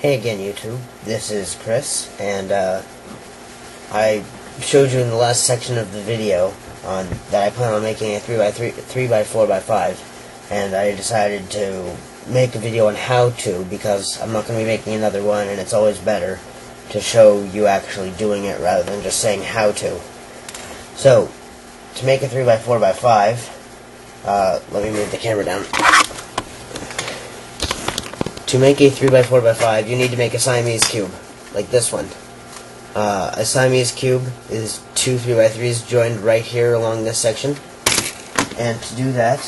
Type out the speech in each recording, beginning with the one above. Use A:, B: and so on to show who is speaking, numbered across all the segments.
A: Hey again, YouTube. This is Chris, and uh, I showed you in the last section of the video on that I plan on making a 3x3, 3x4 by 5 and I decided to make a video on how to because I'm not going to be making another one, and it's always better to show you actually doing it rather than just saying how to. So, to make a 3x4 by 5 uh, let me move the camera down. To make a 3x4 by 5 you need to make a Siamese cube, like this one. Uh, a Siamese cube is two 3x3s joined right here along this section. And to do that,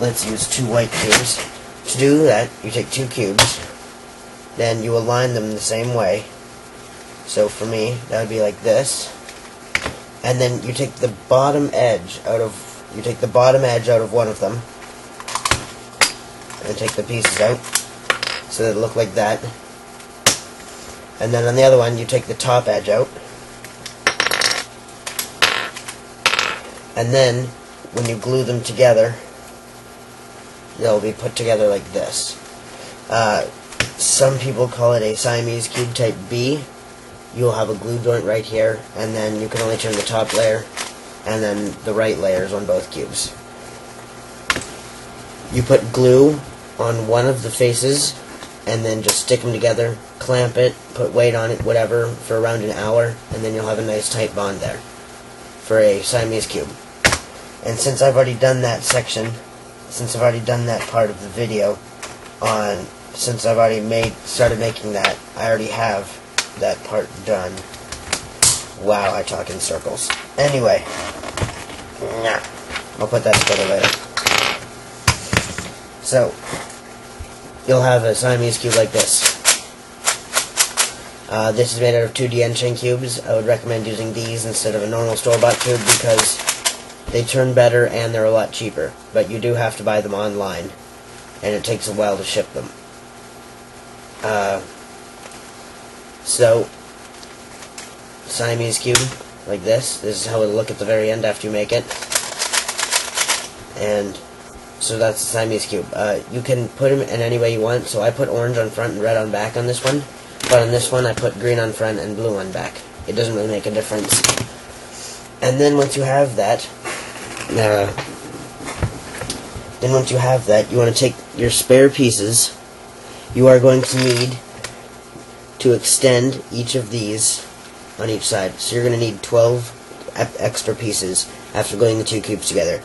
A: let's use two white cubes. To do that, you take two cubes, then you align them the same way. So for me, that would be like this. And then you take the bottom edge out of you take the bottom edge out of one of them and take the pieces out so that it look like that. And then on the other one, you take the top edge out. And then, when you glue them together, they'll be put together like this. Uh, some people call it a Siamese cube type B. You'll have a glue joint right here, and then you can only turn the top layer, and then the right layers on both cubes. You put glue on one of the faces, and then just stick them together, clamp it, put weight on it, whatever, for around an hour, and then you'll have a nice tight bond there for a Siamese cube. And since I've already done that section, since I've already done that part of the video on, since I've already made, started making that, I already have that part done. Wow, I talk in circles. Anyway, nah, I'll put that together later. So, you'll have a Siamese cube like this. Uh, this is made out of two DN cubes. I would recommend using these instead of a normal store-bought cube because they turn better and they're a lot cheaper. But you do have to buy them online, and it takes a while to ship them. Uh, so, Siamese cube, like this. This is how it'll look at the very end after you make it. And so that's the Siamese cube. Uh, you can put them in any way you want. So I put orange on front and red on back on this one. But on this one I put green on front and blue on back. It doesn't really make a difference. And then once you have that, uh, then once you have that, you want to take your spare pieces. You are going to need to extend each of these on each side. So you're going to need 12 extra pieces after gluing the two cubes together.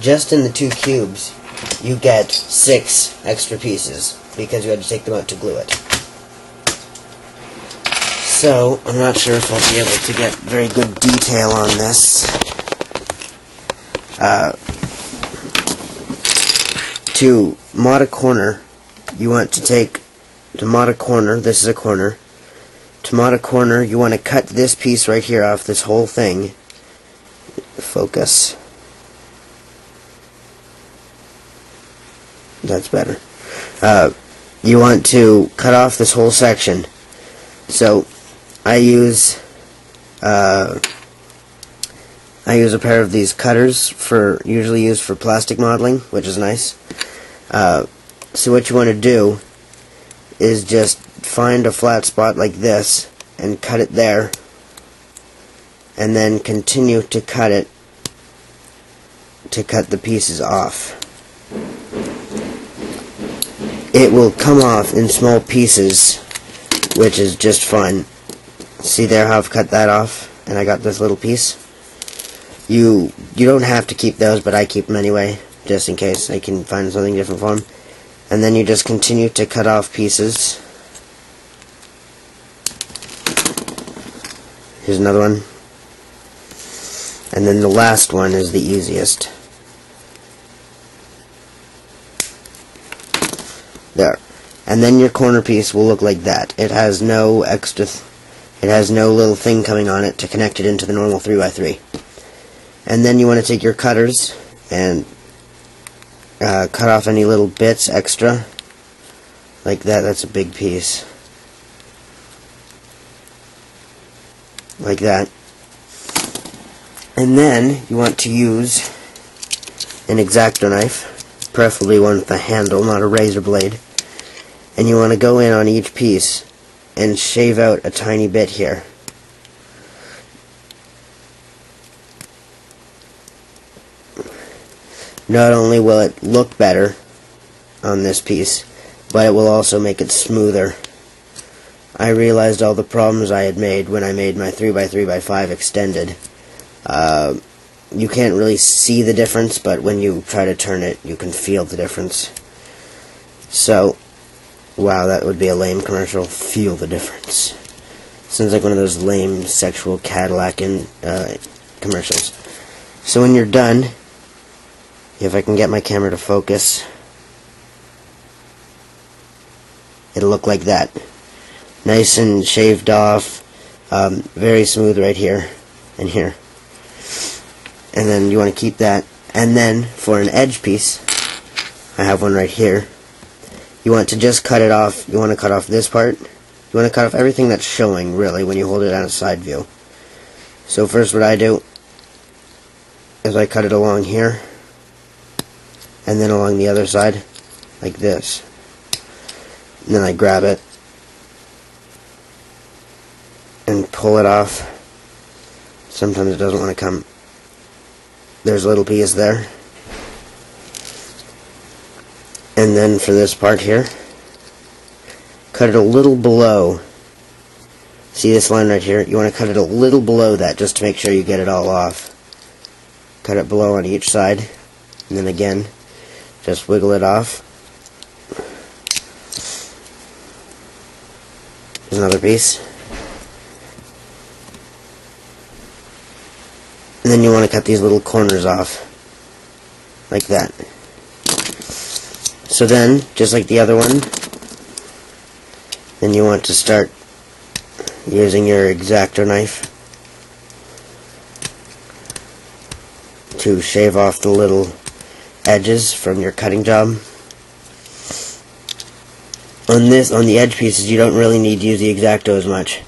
A: Just in the two cubes, you get six extra pieces because you had to take them out to glue it. So, I'm not sure if I'll be able to get very good detail on this. Uh, to mod a corner, you want to take, to mod a corner, this is a corner, to mod a corner, you want to cut this piece right here off, this whole thing. Focus. That's better. Uh, you want to cut off this whole section. So, I use, uh, I use a pair of these cutters for, usually used for plastic modeling, which is nice. Uh, so what you want to do is just find a flat spot like this and cut it there and then continue to cut it to cut the pieces off it will come off in small pieces which is just fun. See there how I've cut that off and I got this little piece? You you don't have to keep those but I keep them anyway just in case I can find something different for them and then you just continue to cut off pieces. Here's another one. And then the last one is the easiest There. And then your corner piece will look like that. It has no extra, it has no little thing coming on it to connect it into the normal 3x3. And then you want to take your cutters and uh, cut off any little bits extra. Like that, that's a big piece. Like that. And then you want to use an X-Acto knife preferably one with a handle, not a razor blade. And you want to go in on each piece and shave out a tiny bit here. Not only will it look better on this piece, but it will also make it smoother. I realized all the problems I had made when I made my 3x3x5 extended. Uh, you can't really see the difference, but when you try to turn it, you can feel the difference. So, wow, that would be a lame commercial. Feel the difference. Sounds like one of those lame sexual Cadillac in, uh, commercials. So when you're done, if I can get my camera to focus, it'll look like that. Nice and shaved off, um, very smooth right here and here. And then you want to keep that. And then for an edge piece, I have one right here. You want to just cut it off. You want to cut off this part. You want to cut off everything that's showing, really, when you hold it on a side view. So first what I do is I cut it along here and then along the other side like this. And then I grab it and pull it off. Sometimes it doesn't want to come. There's a little piece there. And then for this part here, cut it a little below. See this line right here? You want to cut it a little below that just to make sure you get it all off. Cut it below on each side. And then again, just wiggle it off. Here's another piece. And then you want to cut these little corners off. Like that. So then, just like the other one, then you want to start using your X-Acto knife to shave off the little edges from your cutting job. On this, on the edge pieces, you don't really need to use the X-Acto as much,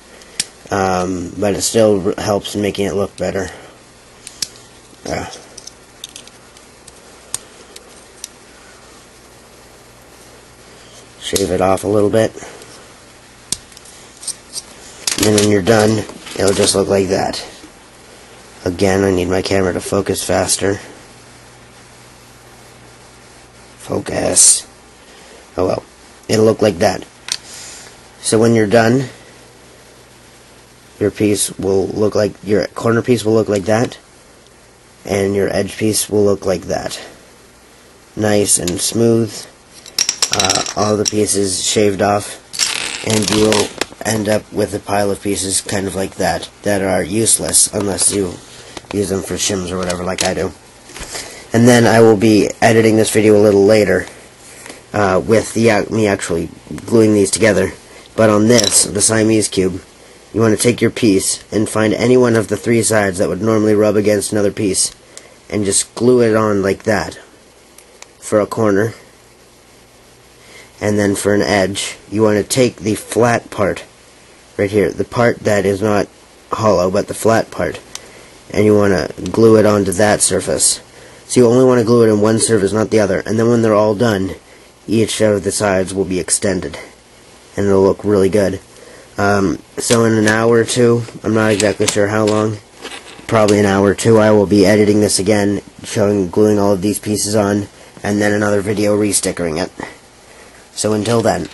A: um, but it still helps in making it look better. Yeah. Shave it off a little bit. And then when you're done, it'll just look like that. Again, I need my camera to focus faster. Focus. Oh well. It'll look like that. So when you're done, your piece will look like, your corner piece will look like that and your edge piece will look like that. Nice and smooth. All the pieces shaved off and you will end up with a pile of pieces kind of like that that are useless unless you use them for shims or whatever like I do. And then I will be editing this video a little later uh, with the, me actually gluing these together. But on this, the Siamese cube, you want to take your piece and find any one of the three sides that would normally rub against another piece and just glue it on like that for a corner. And then for an edge, you want to take the flat part right here, the part that is not hollow, but the flat part, and you want to glue it onto that surface. So you only want to glue it in one surface, not the other. And then when they're all done, each of the sides will be extended. And it'll look really good. Um, so in an hour or two, I'm not exactly sure how long, probably an hour or two, I will be editing this again, showing, gluing all of these pieces on, and then another video restickering it. So until then.